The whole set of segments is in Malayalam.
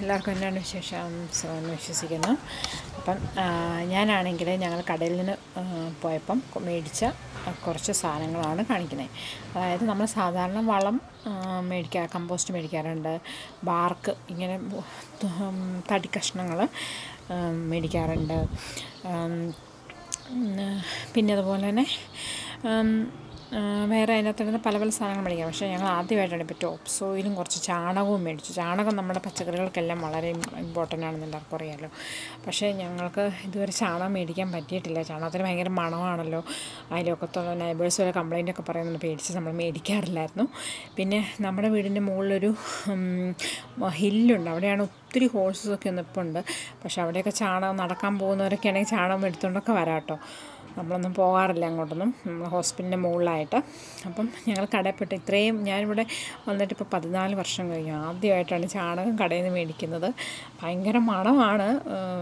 എല്ലാവർക്കും എന്നാണ് വിശേഷം? സുഖമെന്ന് വിശ്വസിക്കുന്നു. അപ്പം ഞാനാണെങ്കിൽ ഞങ്ങൾ കടയിൽ നിന്ന് പോയപ്പം മേടിച്ച കുറച്ച് സാധനങ്ങളാണ് കാണിക്കുന്നത് അതായത് നമ്മൾ സാധാരണ വളം മേടിക്കാ കമ്പോസ്റ്റ് മേടിക്കാറുണ്ട്. ബാർക്ക് ഇങ്ങനെ തടി കഷ്ണങ്ങൾ മേടിക്കാറുണ്ട്. പിന്നെ അതുപോലെ തന്നെ ഉം, അതിനകത്ത് വേറെ അതിനകത്തിരുന്ന് പല പല സാധനങ്ങൾ മേടിക്കാം. പക്ഷേ ഞങ്ങൾ ആദ്യമായിട്ടാണ് ഇപ്പോൾ ടോപ്പ് സോയിലും കുറച്ച് ചാണകവും മേടിച്ചു. ചാണകം നമ്മുടെ പച്ചക്കറികൾക്കെല്ലാം വളരെ ഇമ്പോർട്ടന്റ് ആണെന്ന് എല്ലാവർക്കും അറിയാമല്ലോ പക്ഷേ ഞങ്ങൾക്ക് ഇതുവരെ ചാണകം മേടിക്കാൻ പറ്റിയിട്ടില്ല. ചാണകത്തിന് ഭയങ്കര മണമാണല്ലോ. അതിലൊക്കത്തുള്ള നൈബേഴ്സ് വരെ കംപ്ലൈന്റ് ഒക്കെ പറയുന്നുണ്ട് പേടിച്ച് നമ്മൾ മേടിക്കാറില്ലായിരുന്നു. പിന്നെ നമ്മുടെ വീടിന്റെ മുകളിലൊരു ഹില്ലുണ്ട്. അവിടെയാണ് ഒത്തിരി ഹോഴ്സസൊക്കെ ഒന്നിപ്പോൾ ഉണ്ട് പക്ഷേ അവിടെയൊക്കെ ചാണകം നടക്കാൻ പോകുന്നവരൊക്കെ ആണെങ്കിൽ ചാണകം എടുത്തുകൊണ്ടൊക്കെ വരാം കേട്ടോ. നമ്മളൊന്നും പോകാറില്ല അങ്ങോട്ടൊന്നും. നമ്മൾ ഹോസ്പിറ്റലിന്റെ മുകളിലായിട്ട്. അപ്പം ഞങ്ങൾ കടയിൽപ്പെട്ട്. ഇത്രയും ഞാനിവിടെ വന്നിട്ട് ഇപ്പോൾ പതിനാല് വർഷം കഴിഞ്ഞു. ആദ്യമായിട്ടാണ് ചാണകം കടയിൽ നിന്ന് മേടിക്കുന്നത്. ഭയങ്കര മണമാണ്.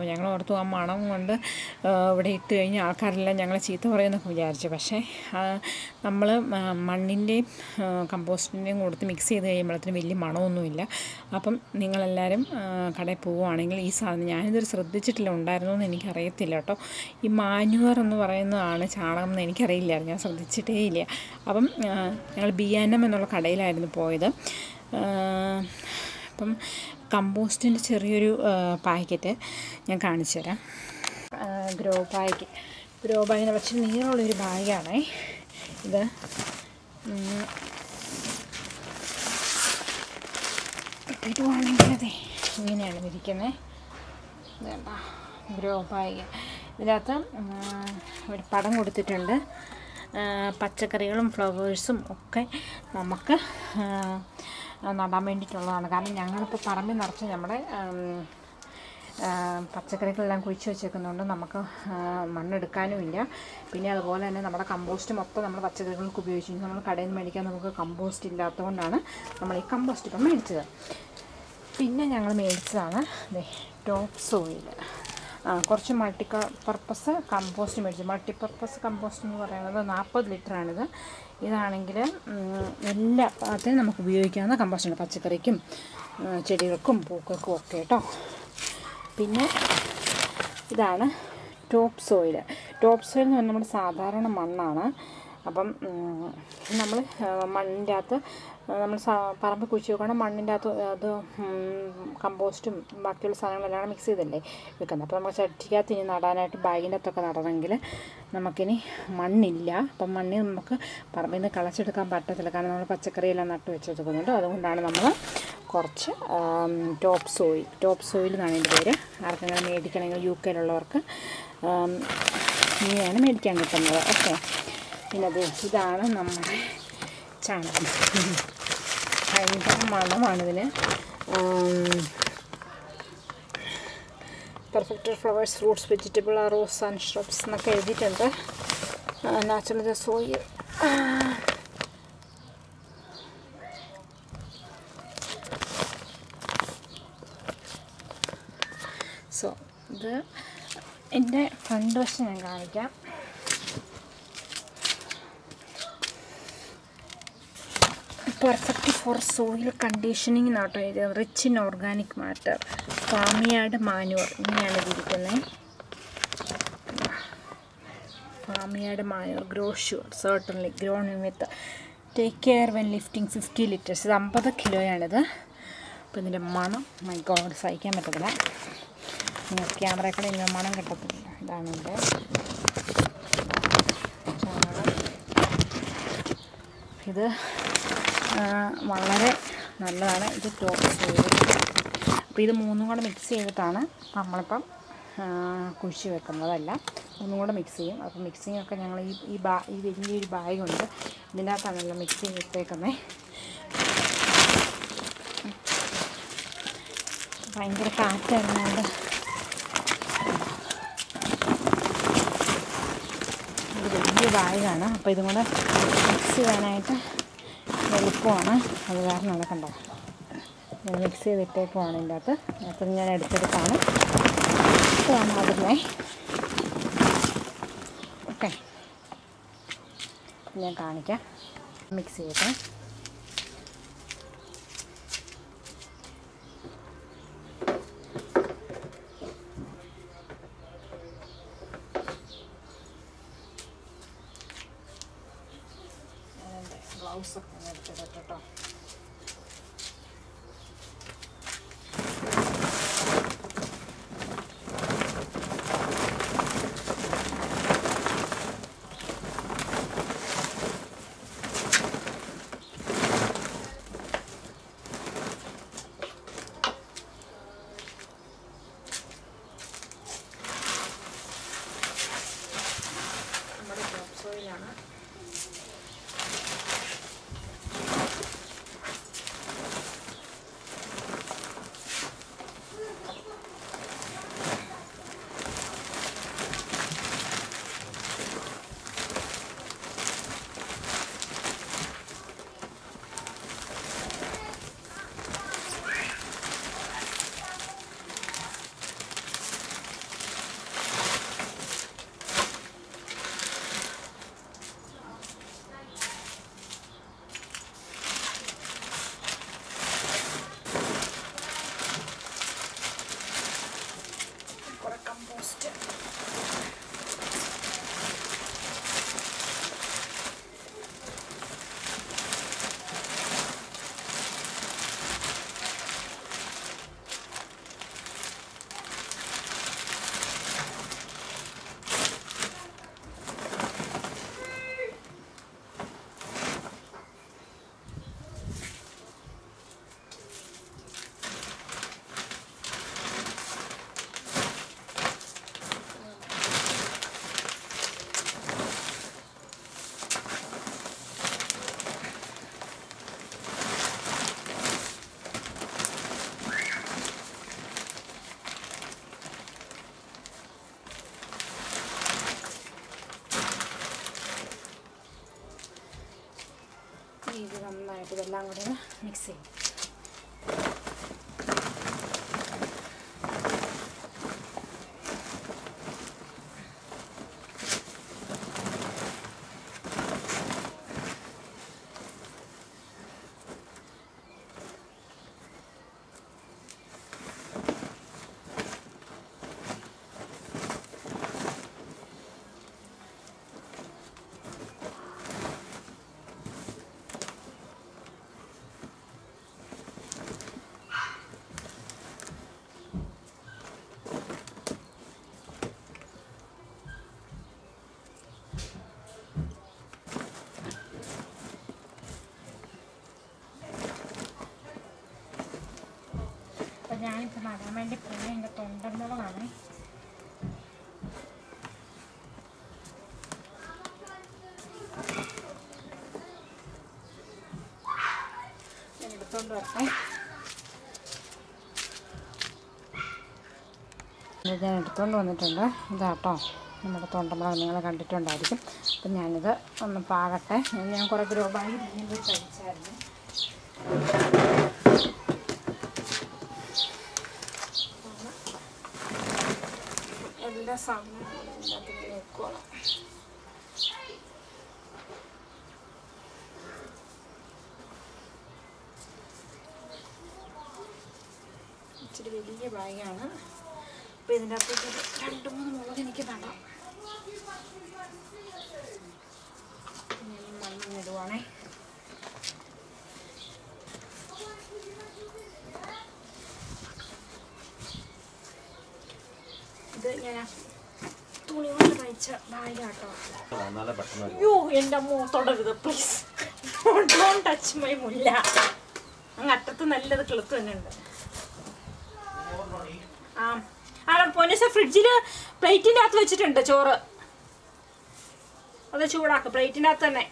ഞങ്ങൾ ഓർത്തു ആ മണം കൊണ്ട് ഇവിടെ ഇട്ട് കഴിഞ്ഞാൽ ആൾക്കാരെല്ലാം ഞങ്ങളെ ചീത്ത പറയുമെന്നൊക്കെ വിചാരിച്ചു. പക്ഷേ നമ്മൾ മണ്ണിന്റെയും കമ്പോസ്റ്റിന്റെയും കൊടുത്ത് മിക്സ് ചെയ്ത് കഴിയുമ്പോഴത്തേനും വലിയ മണമൊന്നുമില്ല. അപ്പം നിങ്ങളെല്ലാവരും കടയിൽ പോവുകയാണെങ്കിൽ ഈ സാധനം ഞാനിതൊരു ശ്രദ്ധിച്ചിട്ടില്ല. ഉണ്ടായിരുന്നു എന്ന് എനിക്കറിയത്തില്ല കേട്ടോ. ഈ മാനുവർ എന്ന് പറയുന്നതാണ് ചാണകം എന്ന് എനിക്കറിയില്ലായിരുന്നു ഞാൻ ശ്രദ്ധിച്ചിട്ടേ ഇല്ല. അപ്പം ഞങ്ങൾ ബി എൻ എം എന്നുള്ള കടയിലായിരുന്നു പോയത്. അപ്പം കമ്പോസ്റ്റിന്റെ ചെറിയൊരു പാക്കറ്റ് ഞാൻ കാണിച്ചു തരാം ഗ്രോ ബാഗ് ഗ്രോ ബാഗിനെ പക്ഷേ നീളമുള്ളൊരു ബാഗാണേ. ഇത് ഇട്ടിട്ടുവാണെങ്കിൽ അതെ ഇങ്ങനെയാണ് ഇരിക്കുന്നത് ഗ്രോ ബാഗ് ഇതിനകത്ത് ഒരു പടം കൊടുത്തിട്ടുണ്ട്. പച്ചക്കറികളും ഫ്ലവേഴ്സും ഒക്കെ നമുക്ക് നടാൻ വേണ്ടിയിട്ടുള്ളതാണ്. കാരണം ഞങ്ങളിപ്പോൾ പറമ്പിൽ നിറച്ച് നമ്മുടെ പച്ചക്കറികളെല്ലാം കുഴിച്ച് വെച്ചേക്കുന്നതുകൊണ്ട് നമുക്ക് മണ്ണെടുക്കാനും ഇല്ല. പിന്നെ അതുപോലെ തന്നെ നമ്മുടെ കമ്പോസ്റ്റ് മൊത്തം നമ്മൾ പച്ചക്കറികൾക്ക് ഉപയോഗിച്ചു നമ്മൾ കടയിൽ നിന്ന് മേടിക്കാൻ നമുക്ക് കമ്പോസ്റ്റ് ഇല്ലാത്തതുകൊണ്ടാണ് നമ്മൾ ഈ കമ്പോസ്റ്റ് ഇപ്പം മേടിച്ചത്. പിന്നെ ഞങ്ങൾ മേടിച്ചതാണ് ടോപ്പ് സോയിൽ. കുറച്ച് മൾട്ടി പർപ്പസ് കമ്പോസ്റ്റ് മേടിച്ചു. മൾട്ടി പർപ്പസ് കമ്പോസ്റ്റ് എന്ന് പറയുന്നത് നാൽപ്പത് ലിറ്ററാണിത് ഇതാണെങ്കിൽ എല്ലാ അതിനും നമുക്ക് ഉപയോഗിക്കാവുന്ന കമ്പോസ്റ്റാണ് പച്ചക്കറിക്കും ചെടികൾക്കും പൂക്കൾക്കും ഒക്കെ കേട്ടോ. പിന്നെ ഇതാണ് ടോപ്പ് സോയിൽ ടോപ്പ് സോയിൽ എന്ന് പറഞ്ഞാൽ നമ്മുടെ സാധാരണ മണ്ണാണ്. അപ്പം നമ്മൾ മണ്ണിന്റെ അകത്ത് നമ്മൾ പറമ്പ് കുഴിച്ച് വെക്കണം മണ്ണിന്റെ അകത്ത് അത് കമ്പോസ്റ്റും ബാക്കിയുള്ള സാധനങ്ങളെല്ലാം മിക്സ് ചെയ്തല്ലേ വെക്കുന്നത് അപ്പോൾ നമുക്ക് ചട്ടിക്കകത്ത് ഇനി നടാനായിട്ട് ബാഗിന്റെ അകത്തൊക്കെ നടണമെങ്കിൽ നമുക്കിനി മണ്ണില്ല. അപ്പം മണ്ണിൽ നമുക്ക് പറമ്പിൽ നിന്ന് കളച്ചെടുക്കാൻ പറ്റത്തില്ല. കാരണം നമ്മൾ പച്ചക്കറിയെല്ലാം നട്ട് വെച്ചെടുക്കുന്നുണ്ട്. അതുകൊണ്ടാണ് നമ്മൾ കുറച്ച് ടോപ്പ് സോയിൽ ടോപ്പ് സോയിൽ എന്നാണ് എന്റെ പേര്. ആർക്കെങ്കിലും മേടിക്കണമെങ്കിൽ യു കെയിലുള്ളവർക്ക് ഇങ്ങനെയാണ് മേടിക്കാൻ കിട്ടുന്നത്. ഓക്കെ. പിന്നെ അതെ ഇതാണ് നമ്മുടെ ചാണകം. ഭയങ്കര മണമാണിതിന് പെർഫെക്റ്റ് ഫ്ലവേഴ്സ് ഫ്രൂട്ട്സ് വെജിറ്റബിൾ ആ റോസ് ആൻഡ് ഷ്രബ്സ് എന്നൊക്കെ എഴുതിയിട്ടുണ്ട്. നാച്ചുറൽ സോയിൽ സോ ഇത് എന്റെ ഫ്രണ്ട് വശം ഞാൻ കാണിക്കാം. പെർഫെക്റ്റ് ഫോർ സോയിൽ കണ്ടീഷനിങ് എന്നാട്ടോ ഇത് rich in organic matter farmyard manure ഇങ്ങനെയാണ് ഇതിരിക്കുന്നത് farmyard manure grow sure certainly grown with take care when lifting fifty litres ഇത് അമ്പത് കിലോയാണിത്. അപ്പോൾ ഇതിന്റെ മണം മൈ ഗോഡ് സഹിക്കാൻ പറ്റത്തില്ല. ക്യാമറയിൽ കൂടെ ഇതിന്റെ മണം കിട്ടത്തില്ല. ഇതാണ് ഇതിന്റെ ഇത് വളരെ നല്ലതാണ്. ഇത് ടോപ്പ് ചെയ്ത് അപ്പോൾ ഇത് മൂന്നും കൂടെ മിക്സ് ചെയ്തിട്ടാണ് നമ്മളിപ്പം കുഴിച്ച് വെക്കുന്നതല്ല. മൂന്നും കൂടെ മിക്സ് ചെയ്യും. അപ്പോൾ മിക്സിങ് ഒക്കെ ഞങ്ങൾ ഈ ഈ ബാ ഈ വലിയൊരു ബാഗുണ്ട് ഇതിനകത്താണല്ലോ മിക്സ് ചെയ്തിട്ടേക്കുന്നത് ഭയങ്കര കാറ്റായിരുന്നുകൊണ്ട് ഇത് വലിയ ബാഗാണ് അപ്പോൾ ഇതും കൂടെ മിക്സ് ചെയ്യാനായിട്ട് എളുപ്പമാണ്. അത് കാരണം അത് കണ്ടോ? മിക്സ് ചെയ്തിട്ടേക്കുവാണ് ഇതിന്റെ അകത്ത് അപ്പം ഞാൻ എടുത്തെടുത്താണ്. ഇതാണ് അതിനെ. ഓക്കെ. ഞാൻ കാണിക്കാം. മിക്സ് ചെയ്തിട്ട് ബ്ലൗസൊക്കെ. ഒന്ന് എടുത്തിടട്ടെ കേട്ടോ ഇത് നന്നായിട്ട് ഇതെല്ലാം കൂടെ മിക്സ് ചെയ്യും അപ്പം ഞാനിപ്പോൾ നടാൻ വേണ്ടി പോയി എന്റെ തൊണ്ടമുളകാണ് ഞാൻ എടുത്തുകൊണ്ട് വന്നിട്ടുണ്ട്. ഇതാട്ടോ. നമ്മുടെ തൊണ്ടമുളക് നിങ്ങൾ കണ്ടിട്ടുണ്ടായിരിക്കും. അപ്പം ഞാനിത് ഒന്ന് പാകട്ടെ. ഞാൻ കുറേ ഗ്രോബായി കഴിച്ചായിരുന്നു എല്ലാ സാധനങ്ങളും ഇതിനകത്ത് ഇച്ചിരി വലിയ ബാഗാണ്. അപ്പോൾ ഇതിന്റെ അകത്തേക്ക് രണ്ട് മൂന്ന് മുളക് എനിക്ക് വേണം ഞാൻ ഈ മണ്ണ് ഇടുവാണേ. ഇത് ഞാൻ ആ പ്ലേറ്റിന്റെ ബാഗാട്ടോ അയ്യോ എന്റെ അമ്മ തൊടരുത് പ്ലീസ് ടച്ച് മൈ മുല്ല. അങ്ങ് അറ്റത്ത് നല്ലത് കിളുത്ത് തന്നെ ഉണ്ട് ആ ആ പൊന്നിസ ഫ്രിഡ്ജിൽ പ്ലേറ്റിന്റെ അകത്ത് വെച്ചിട്ടുണ്ട് ചോറ്. അത് ചൂടാക്ക പ്ലേറ്റിന്റെ അകത്ത് തന്നെ.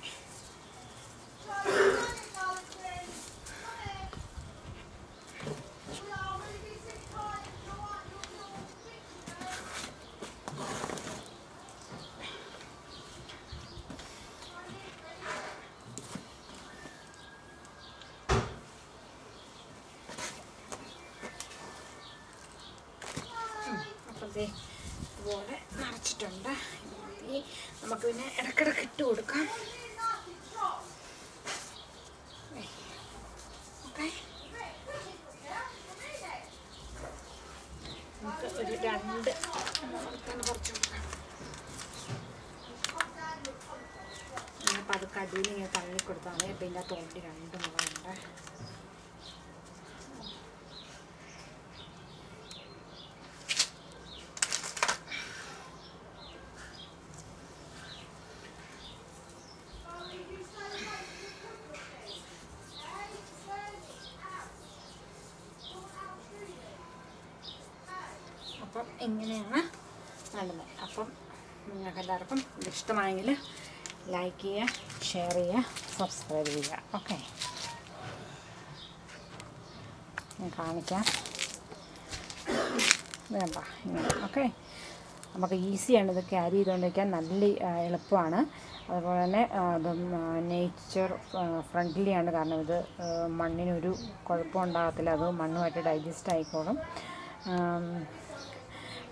ഇതുപോലെ നിറച്ചിട്ടുണ്ട്. നമുക്ക് പിന്നെ ഇടക്കിടക്ക് ഇട്ട് കൊടുക്കാം. ഓക്കെ. നമുക്ക് ഒരു രണ്ട് കുറച്ച് കൊടുക്കാം. അപ്പോൾ അത് കടിയിൽ ഇങ്ങനെ തള്ളി കൊടുത്താൽ ഇതിന്റെ തോണ്ടി രണ്ട് മുളകുണ്ട്. അപ്പം എങ്ങനെയാണ് നടുന്നത് അപ്പം നിങ്ങൾക്ക് എല്ലാവർക്കും ഇഷ്ടമായെങ്കിൽ ലൈക്ക് ചെയ്യുക ഷെയർ ചെയ്യുക സബ്സ്ക്രൈബ് ചെയ്യുക. ഓക്കെ ഞാൻ കാണിക്കാം. വേണ്ട ഇങ്ങനെ ഓക്കെ നമുക്ക് ഈസിയാണ് ഇത് ക്യാരി ചെയ്തുകൊണ്ടിരിക്കാൻ നല്ല എളുപ്പമാണ്. അതുപോലെ തന്നെ നേച്ചർ ഫ്രണ്ട്ലിയാണ് കാരണം ഇത് മണ്ണിനൊരു കുഴപ്പം ഉണ്ടാകത്തില്ല അത് മണ്ണുമായിട്ട് ഡൈജസ്റ്റ് ആയിക്കോളും.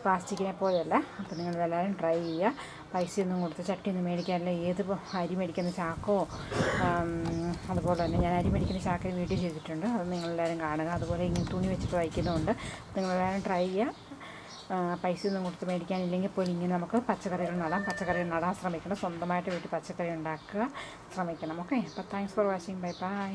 പ്ലാസ്റ്റിക്കിനെ പോലെയല്ല. അപ്പോൾ നിങ്ങളെല്ലാവരും ട്രൈ ചെയ്യുക. പൈസയൊന്നും കൊടുത്ത് ചട്ടിയൊന്നും മേടിക്കാനില്ല ഏത് അരി മേടിക്കുന്ന ചാക്കോ അതുപോലെ തന്നെ ഞാൻ അരി മേടിക്കുന്ന ചാക്കിന് വീഡിയോ ചെയ്തിട്ടുണ്ട്. അത് നിങ്ങളെല്ലാവരും കാണുക. അതുപോലെ ഇങ്ങനെ തുണി വെച്ചിട്ട് വയ്ക്കുന്നുമുണ്ട് നിങ്ങളെല്ലാവരും ട്രൈ ചെയ്യുക. പൈസയൊന്നും കൊടുത്ത് മേടിക്കാനില്ലെങ്കിൽ പോലും ഇങ്ങനെ നമുക്ക് പച്ചക്കറികൾ നടാം. പച്ചക്കറികൾ നടാൻ ശ്രമിക്കണം. സ്വന്തമായിട്ട് വീട്ടിൽ പച്ചക്കറി ഉണ്ടാക്കുക ശ്രമിക്കണം. ഓക്കെ അപ്പോൾ thanks for watching bye bye